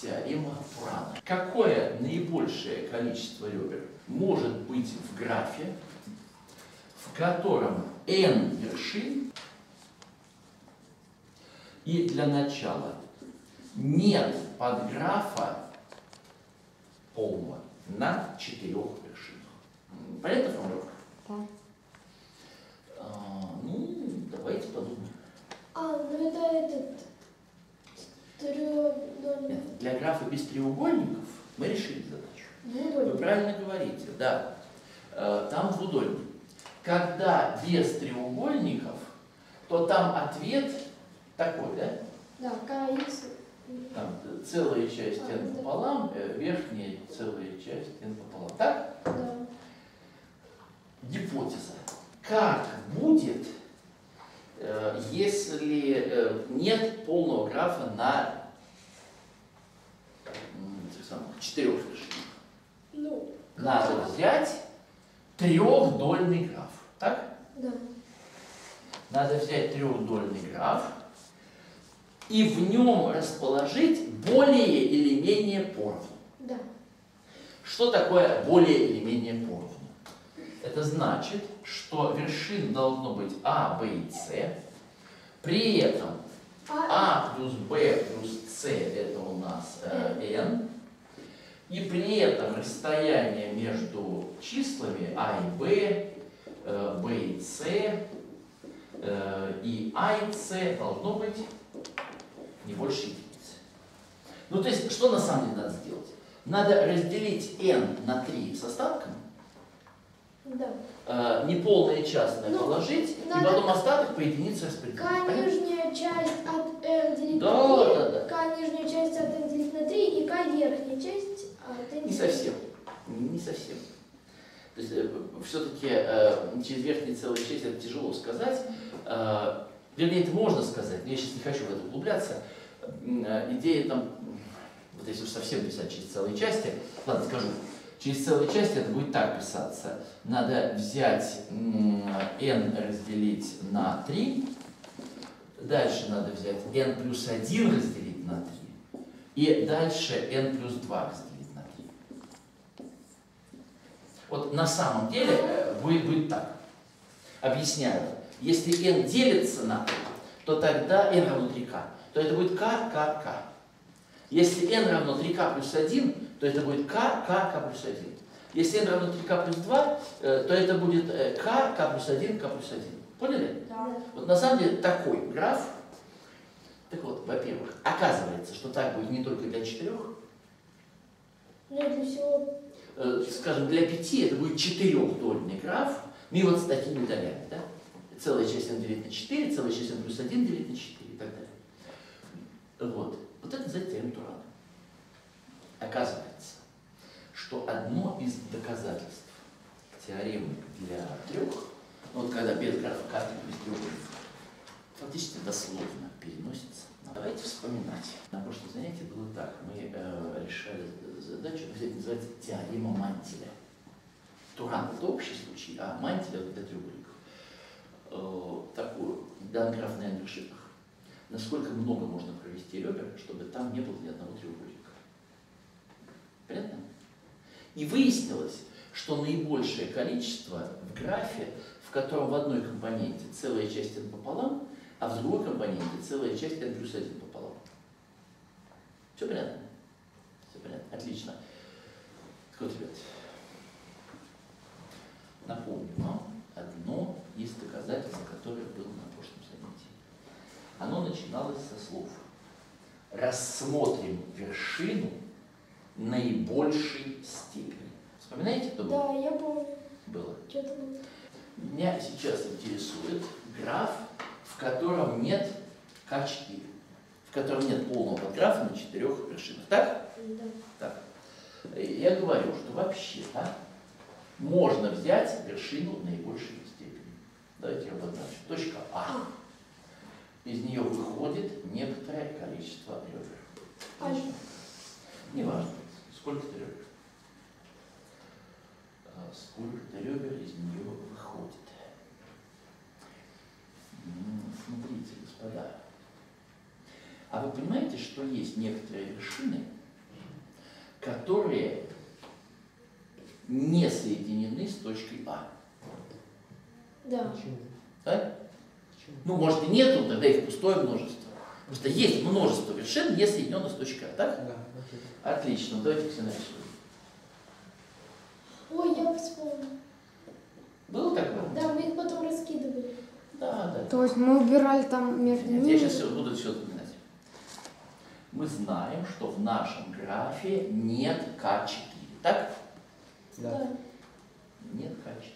теорема Турана. Какое наибольшее количество ребер может быть в графе, в котором n вершин, и для начала нет подграфа полного на четырех вершинах. Понятно формулировка? Да. А, ну, давайте подумаем. А, ну это этот треугольник. Нет, Для графа без треугольников мы решили задачу. Вы правильно говорите, да. Э, Там двудольник. Когда без треугольников, то там ответ такой, да? Да, КХ. Там целая часть А, n да. пополам, э, верхняя целая часть n пополам. Так? Да. Гипотеза. Как будет, если э, нет полного графа на четырех вершинах? Ну, Надо взять трехдольный граф. Так? да. Надо взять трехдольный граф и в нем расположить более или менее поровну. Да. Что такое более или менее поровну? Это значит, что вершин должно быть А, Б и С. При этом А, А плюс Б плюс С это у нас э, N. И при этом расстояние между числами А и Б, э, Б и С э, и А и С должно быть не больше единицы. Ну то есть, что на самом деле надо сделать? Надо разделить n на 3 с остатком, да. э, неполное частное Ну, положить, и потом остаток по единице распределить. К нижняя часть от n делить Да, на 3, да, да. К нижняя часть от n делить на 3 и К верхняя часть от n Не совсем. Не совсем. То есть все-таки через верхние целые части это тяжело сказать. Э, вернее, это можно сказать, но я сейчас не хочу в это углубляться. Э, идея там, вот если уж совсем писать через целые части, ладно, скажу, через целые части это будет так писаться. Надо взять n разделить на 3, дальше надо взять n плюс 1 разделить на 3, и дальше n плюс 2 разделить на 3. Вот на самом деле э, будет, будет так. Объясняю. Если n делится на 3, то тогда n равно 3k, то это будет k, k, k. Если n равно 3k плюс 1, то это будет k, k, k плюс 1. Если n равно 3k плюс 2, э, то это будет k, k плюс 1, k плюс 1. Поняли? Да. Вот на самом деле такой граф, так вот, во-первых, оказывается, что так будет не только для четырех, Ну и для всего. э, скажем, для пяти это будет четырехдольный граф, и вот с такими долями, да? Целая часть n делить на 4, целая часть n плюс 1 делить на 4 и так далее. Вот. Вот это называется теорема Турана. Оказывается, что одно из доказательств теоремы для трех, ну вот когда без графа каждый без треугольников, фактически дословно переносится. Но давайте вспоминать. На прошлом занятии было так. Мы э, решали задачу, это называется теорема Мантеля. Туран это общий случай, а Мантель это для треугольников. Э, такую, дан граф на n. Насколько много можно провести ребер, чтобы там не было ни одного треугольника. Понятно? И выяснилось, что наибольшее количество в графе, в котором в одной компоненте целая часть n пополам, а в другой компоненте целая часть n плюс 1 пополам. Все понятно? Все понятно. Отлично. Так вот, ребят, напомню вам одно из доказательств, которое было на прошлом занятии. Оно начиналось со слов «рассмотрим вершину наибольшей степени». Вспоминаете, кто был? Да, я помню. Было. Что-то было. Меня сейчас интересует граф, в котором нет К4, в котором нет полного подграфа на четырех вершинах. Так? Да. Так. Я говорю, что вообще да, можно взять вершину наибольшей степени. Давайте я обозначу. Точка А. Из нее выходит некоторое количество ребер. А. Сколько ты любишь? А, сколько ребер из нее выходит. Ну, смотрите, господа. А вы понимаете, что есть некоторые вершины, которые не соединены с точкой А? Да. Почему? А? Почему? Ну, может и нету, тогда их пустое множество. Потому что есть множество вершин, не соединенных с точкой А, так? Да. Отлично, давайте все нарисуем. Ой, я вспомнила. Было такое? Да, мы их потом раскидывали. Да, да. То есть мы убирали там между ними. я сейчас буду все запоминать. Мы знаем, что в нашем графе нет К4. Так? Да. Нет К4.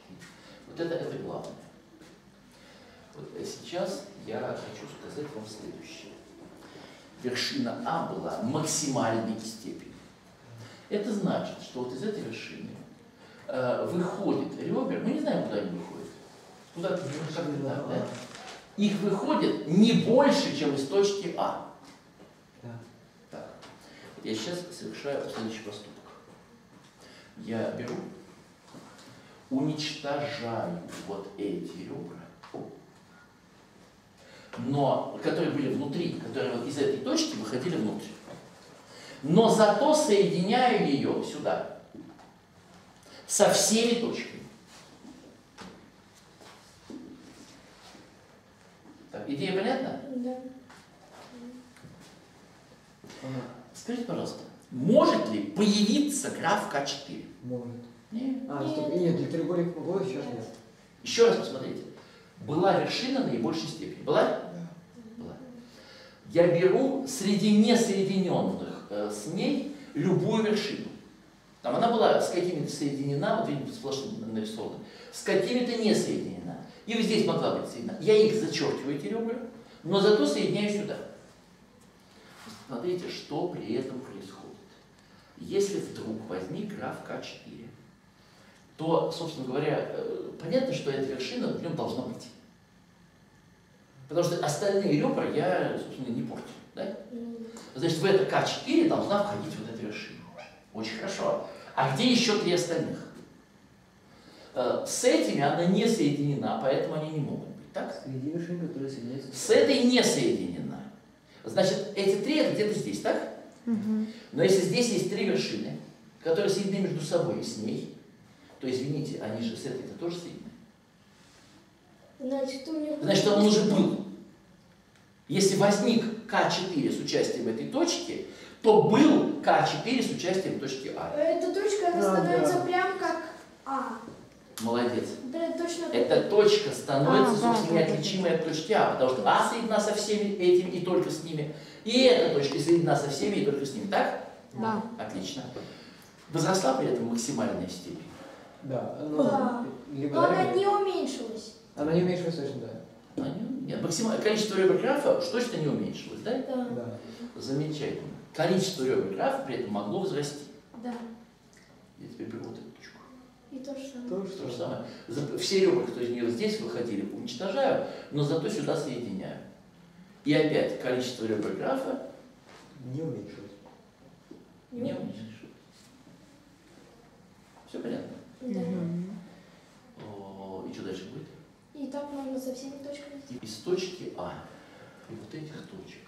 Вот это, это главное. Вот сейчас я хочу сказать вам следующее. Вершина А была максимальной степени. Это значит, что вот из этой вершины э, выходит ребер, мы не знаем, куда они выходят. Куда-то как так, да? Их выходит не больше, чем из точки А. Так, я сейчас совершаю следующий поступок. Я беру, уничтожаю вот эти ребра, но, которые были внутри, которые вот из этой точки выходили внутрь. Но зато соединяю ее сюда со всеми точками. Так, идея понятна? Да. Скажите, пожалуйста, может ли появиться граф К4? может. Нет. А, Нет. стоп, нет, для треугольник могло, сейчас нет. Еще раз посмотрите. Была вершина наибольшей степени. Была? Да. Была. Я беру среди несоединенных э, с ней любую вершину. Там она была с какими-то соединена, вот видите, сплошно нарисована, с какими-то не соединена. И вот здесь могла быть соединена. Я их зачеркиваю, эти ребра, но зато соединяю сюда. Смотрите, что при этом происходит. Если вдруг возник граф К4, то, собственно говоря, э, понятно, что эта вершина в нем должна быть. Потому что остальные ребра я, собственно, не портю. Да? Значит, в это К4 должна входить вот эта вершина. Очень хорошо. А где еще три остальных? Э, С этими она не соединена, поэтому они не могут быть. Так? Среди вершин, которые соединяются. С этой не соединена. Значит, эти три это где-то здесь, так? Но если здесь есть три вершины, которые соединены между собой и с ней, то, извините, они же с этой-то тоже соединены. Значит, у них... Значит, он уже был. Если возник К4 с участием этой точки, то был К4 с участием точки А. Эта точка, она Да, становится да. прям как А. Молодец. Да, точно. Эта точка становится, А, да, собственно, да, да, неотличимой от точки А, потому что А соединена со всеми этими и только с ними, и эта точка соединена со всеми и только с ними. Так? Да. Отлично. Возросла при этом максимальная степень. Да. Ну, Да. Либо Но да, она не уменьшилась. Она не уменьшилась точно, да. А, не- Нет, максимальное количество ребер графа уж точно не уменьшилось, да? Да. Да. Замечательно. Количество ребер графа при этом могло возрасти. Да. Я теперь беру вот эту точку. И то же самое. То, То же что... самое. Все ребра, кто из нее здесь выходили, уничтожаю, но зато сюда соединяю. И опять количество ребер графа Не уменьшилась. не уменьшилось. Все понятно? Да. О, И что дальше будет? И так можно со всеми точками. И Из точки А и вот этих точек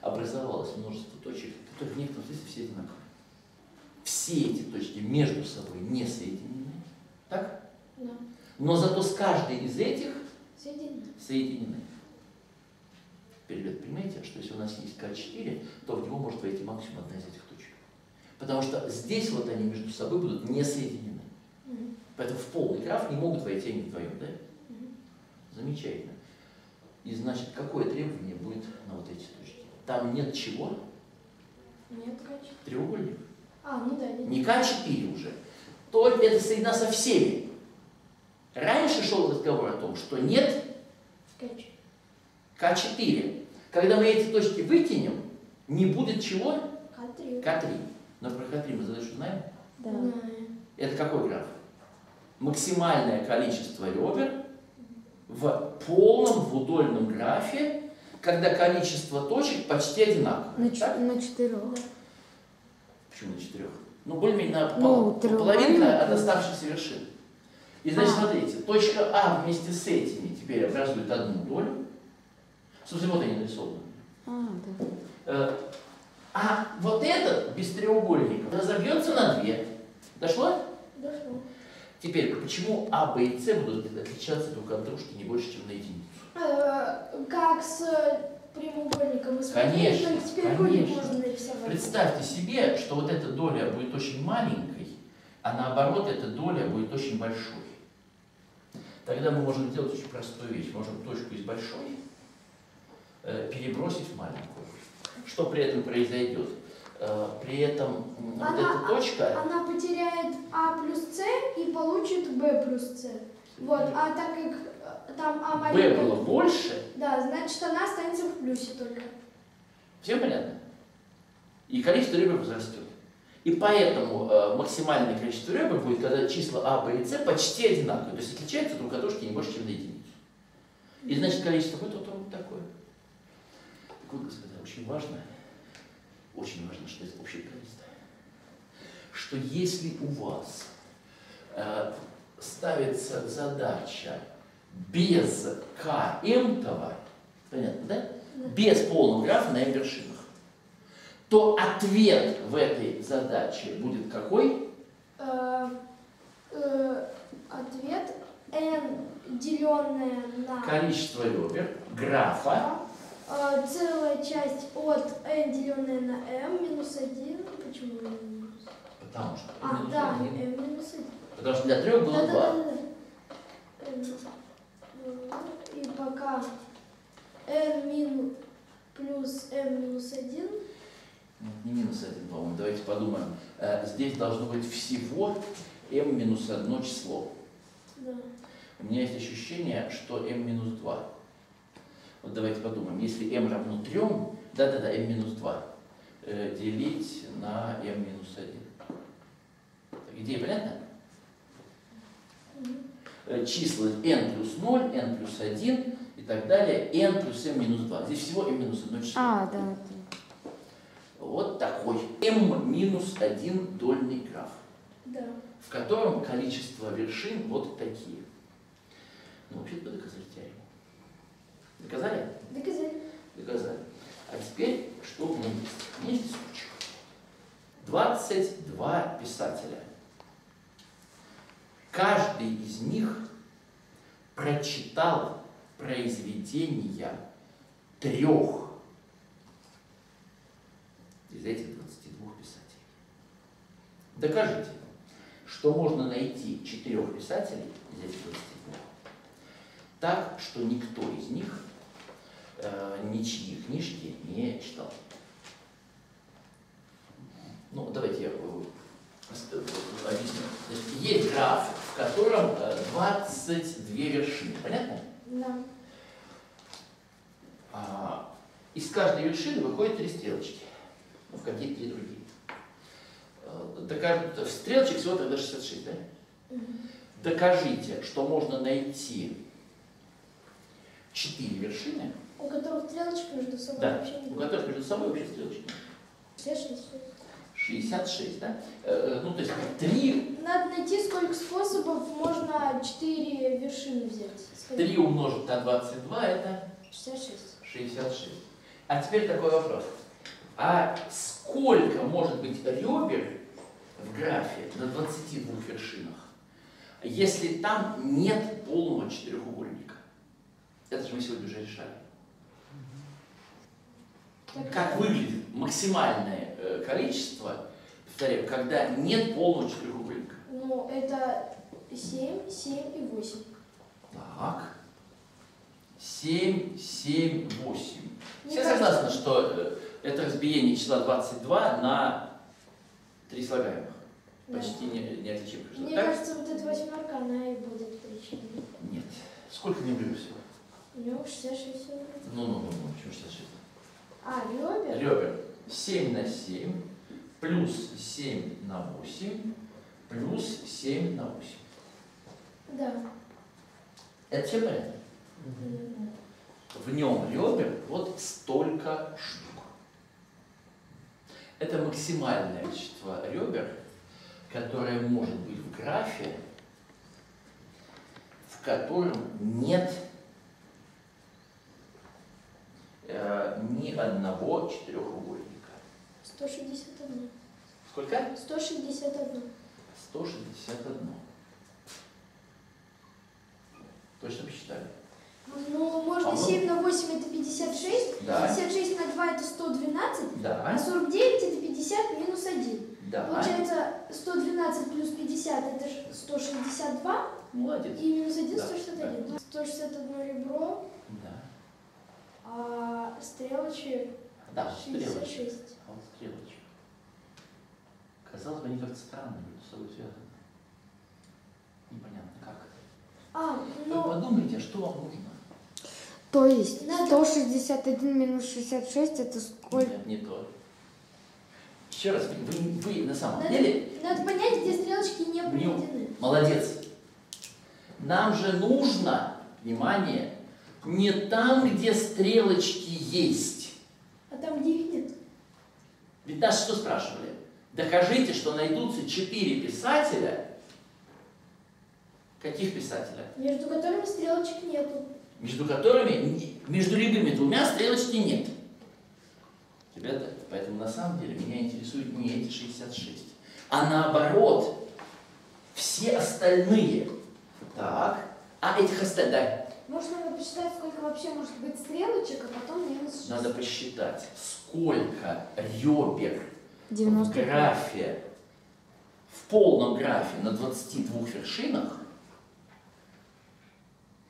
образовалось множество точек, которые в некотором смысле все одинаковые. Все эти точки между собой не соединены. Так? Да. Но зато с каждой из этих соединены. Теперь, ребят, понимаете, что если у нас есть К4, то в него может войти максимум одна из этих точек. Потому что здесь вот они между собой будут не соединены. Мгм. Поэтому в полный граф не могут войти они вдвоем, да? Замечательно. И значит, какое требование будет на вот эти точки? Там нет чего? Нет, качества. Треугольник. А, ну да, нет. Не К4 уже. Только это соединено со всеми. Раньше шел разговор о том, что нет Качества. К4. Когда мы эти точки выкинем, не будет чего? К3. К3. Но про К3 мы задачу знаем. Да. Это какой граф? Максимальное количество ребер в полном двудольном графе, когда количество точек почти одинаковое. На, ч- Так? на четырех. Почему на четырех? Ну, более-менее на Ну, пол- треугольник. половинка от оставшихся вершин. И значит, А. смотрите, точка А вместе с этими теперь образует одну долю. Собственно, вот они нарисованы. А, да. Э, А вот этот без треугольника разобьется на две. Дошло? Дошло. Теперь, почему А, Б и С будут отличаться друг от дружки не больше, чем на единицу? Э, Как с прямоугольником из Конечно, конечно. можно нарисовать. Представьте себе, что вот эта доля будет очень маленькой, а наоборот эта доля будет очень большой. Тогда мы можем сделать очень простую вещь. Можем точку из большой э, перебросить в маленькую. Что при этом произойдет? Э, при этом м, вот Она- эта точка... Она потеряет А плюс С и получит Б плюс С. Вот, а так как э, там А маленькая, было больше, да, значит она останется в плюсе только. всем понятно? И количество ребер возрастет. И поэтому э, максимальное количество ребер будет, когда числа А, Б и С почти одинаковые. То есть отличаются друг от дружки не больше, чем на единицу. И значит количество будет вот вот такое. Так вот, господа, очень важно, очень важно, что это общее количество. Что если у вас э, ставится задача без КМ-того, понятно, да? Без полного графа на вершинах, то ответ в этой задаче будет какой? Э, э, ответ n деленное на Количество ребер графа целая часть от n деленное на m минус 1. Почему минус? Потому что А, да, m минус 1. Потому что для трех было Да, да, два. да, да. N, ну, И пока n минус плюс m минус 1, Нет, Не минус один, по-моему. Давайте подумаем. Э, Здесь должно быть всего m минус одно число. да. У меня есть ощущение, что m минус 2. Вот давайте подумаем. Если m равно 3, да-да-да, m минус 2, э, делить на m минус 1. Так, Идея понятна? Э, Числа n плюс 0, n плюс 1 и так далее, n плюс m минус 2. Здесь всего m минус 1 число. А, да. да. Вот такой m минус 1 дольный граф, Да. в котором количество вершин вот такие. Ну, вообще-то мы доказали теорему. Доказали? Доказали. Доказали. А теперь, что у меня есть? У меня есть листочек. 22 писателя. Каждый из них прочитал произведения трех из этих 22 писателей. Докажите, что можно найти четырех писателей из этих 22 так, что никто из них ничьи книжки не читал. Ну, давайте я э, ос- э, объясню. Значит, есть граф, в котором э, 22 вершины. Понятно? Да. А, из каждой вершины выходит три стрелочки. Ну, в какие-то три другие. Э, докаж- Стрелочек всего тогда 66, да? Мгм. Докажите, что можно найти четыре вершины, У которых стрелочек между собой Да, вообще не у которых между собой вообще стрелочки нет. Все шесть. 66, да? Э, Ну, то есть три, Надо найти, сколько способов можно четыре вершины взять. Сколько? 3 умножить на 22 это 66. 66. А теперь такой вопрос. А сколько может быть ребер в графе на 22 вершинах, если там нет полного четырехугольника? Это же мы сегодня уже решали. Как выглядит максимальное э, количество, повторяю, когда нет полного четырехугольника? Ну, это 7, 7 и 8. Так. 7, 7, 8. Мне Все кажется- согласны, что э, это разбиение числа 22 на три слагаемых. Да. Почти не, не отличим. Мне так? кажется, вот эта восьмерка, она и будет причиной. Нет. Сколько не ребер всего? У него 66 всего. Ну, ну, ну, ну, почему 66? А, ребер? Ребер 7 на 7 плюс 7 на 8 плюс 7 на 8. Да. Это все понятно? М, В нем ребер вот столько штук. Это максимальное количество ребер, которое может быть в графе, в котором нет э, ни одного четырехугольника. 161. Сколько? 161. 161. Точно посчитали? Ну, можно А 7 на 8 это 56, Да. 56 на 2 это 112, а Да. 49 это 50 минус 1. Да. Получается 112 плюс 50 это ж 162, Молодец. и минус 1 Да, 161. 161 ребро, Да. А стрелочек Да, стрелочка. 66. А вот стрелочка. Казалось бы, они как-то странно между собой связаны. Непонятно как. А, Вы ну, подумайте, что вам нужно. То есть Надо- 161 минус 66 это сколько? Нет, не то. Еще раз, вы, вы на самом надо, деле надо понять, где стрелочки не проведены. молодец. Нам же нужно, внимание, не там, где стрелочки есть. А там, где их нет. Ведь нас что спрашивали? Докажите, что найдутся четыре писателя. Каких писателя? Между которыми стрелочек нету. Между которыми, между любыми двумя стрелочки нет. Ребята, поэтому на самом деле меня интересует не эти 66, а наоборот, все остальные. Так, а этих остальных, Можно надо посчитать, сколько вообще может быть стрелочек, а потом минус надо посчитать, сколько ребер в 90. графе, в полном графе на 22 вершинах,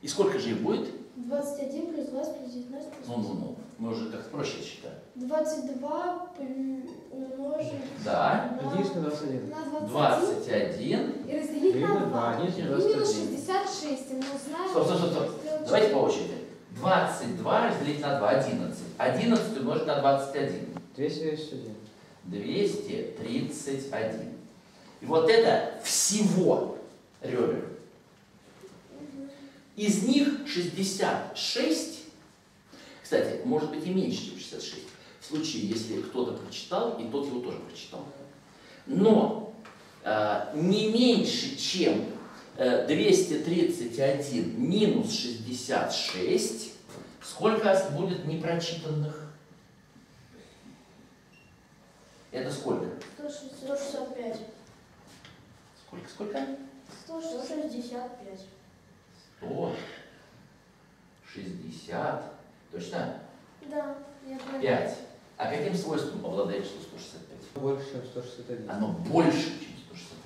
и сколько же их будет? 21 плюс 20 плюс 19 плюс Ну-ну-ну, мы уже как проще считаем. 22 плю- умножить Да, на, Единственное 21. на 21 21. И разделить Видно, на да, 2. есть И минус минус 21. 66. И мы узнаем... Стоп, стоп, стоп, стоп. Давайте по очереди. 22 разделить на 2, 11. 11 умножить на 21. 231. 231. И вот это всего ребер. Из них 66, кстати, может быть и меньше, чем 66, в случае, если кто-то прочитал, и тот его тоже прочитал. Но э, не меньше, чем 231 минус 66, сколько будет непрочитанных? Это сколько? 165. Сколько, сколько? 165. 160. Точно? Да, я понял. 5. А каким свойством обладает число 165? Больше, чем 161. Оно больше, чем 161.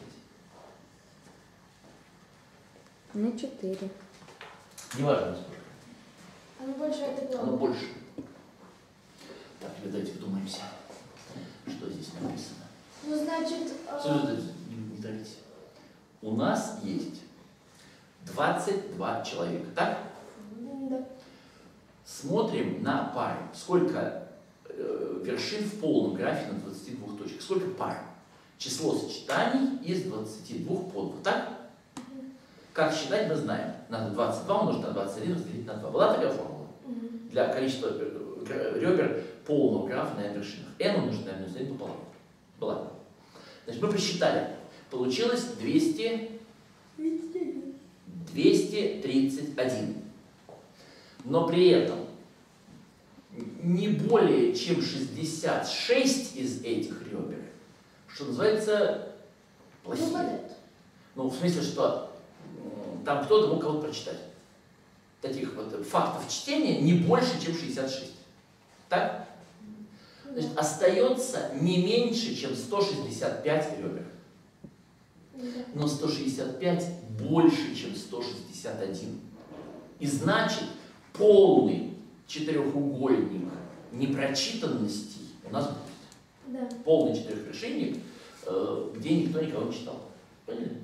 Ну, 4. Неважно сколько. Оно больше это Оно главное. больше. Так, ребята, давайте вдумаемся, что здесь написано. Ну, значит, э? Не, не давите. У нас есть 22 человека, так? да. Смотрим на пары. Сколько э, вершин в полном графе на 22 точках? Сколько пар? Число сочетаний из 22 по 2, так? Как считать, мы знаем. Надо 22 умножить на 21 разделить на 2. Была такая формула? Для количества ребер полного графа на вершинах. n умножить на минус 1 пополам. Была. Значит, мы просчитали. Получилось 200, 231. Но при этом не более чем 66 из этих ребер, что называется, плохие. Ну, в смысле, что там кто-то мог кого-то прочитать. Таких вот фактов чтения не больше, чем 66. Так? Значит, остается не меньше, чем 165 ребер. Но 165 больше, чем 161. И значит, полный четырехугольник непрочитанностей у нас будет. Да. Полный четырехрешенник, э, где никто никого не читал. Поняли?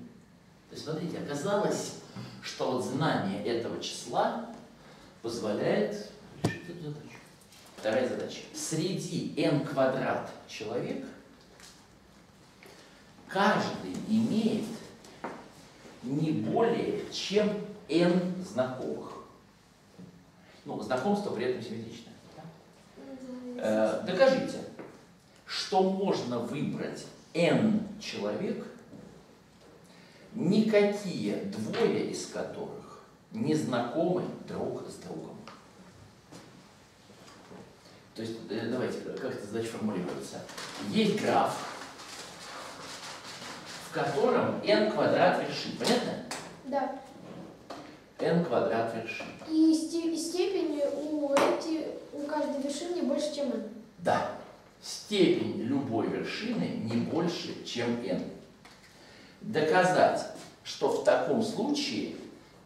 То есть, смотрите, оказалось, что вот знание этого числа позволяет решить эту задачу. Вторая задача. Среди n квадрат человек каждый имеет не более чем n знакомых. Ну, знакомство при этом симметричное. да? Э, докажите, что можно выбрать n человек, никакие двое из которых не знакомы друг с другом. То есть, э, давайте, как эта задача формулируется. Есть граф, в котором n квадрат вершин. Понятно? Да. n квадрат вершин. И сте- степень у, эти, у каждой вершины больше, чем n. Да, степень любой вершины не больше, чем n. Доказать, что в таком случае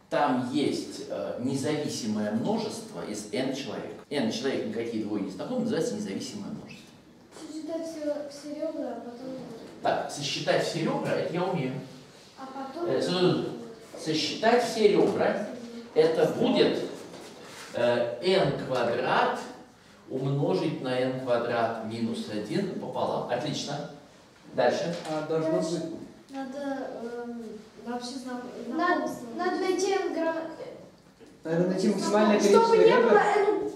там есть э, независимое множество из n человек. n человек никакие двое не знакомы, называется независимое множество. Сосчитать все, все ребра, а потом... Так, сосчитать все ребра, это я умею. А потом... Э, сосчитать- все ребра, это будет э, n квадрат умножить на n квадрат минус 1 пополам. Отлично. Дальше. А должно быть... Надо эм, вообще знак. Надо, надо найти n. Надо найти максимальное количество Чтобы не было n...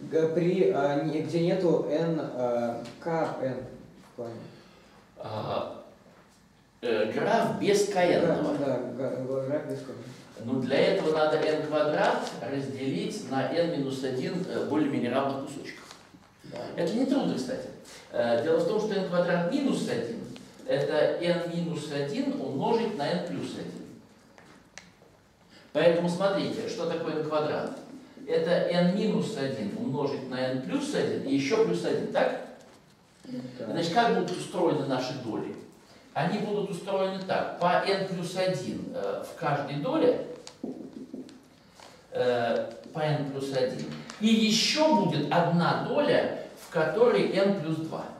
г- при, а, не- где нету n, а, k, n в плане. А, э, граф без Да, каенного. да, граф без корня. Ну, для этого надо n квадрат разделить на n минус 1 э, более-менее равных кусочков. Это не трудно, кстати. Э, Дело в том, что n квадрат минус 1 это n минус 1 умножить на n плюс 1. Поэтому смотрите, что такое n квадрат? Это n минус 1 умножить на n плюс 1 и еще плюс 1, так? Значит, как будут устроены наши доли? Они будут устроены так. По n плюс 1 э, в каждой доле, э, по n плюс 1, и еще будет одна доля, в которой n плюс 2.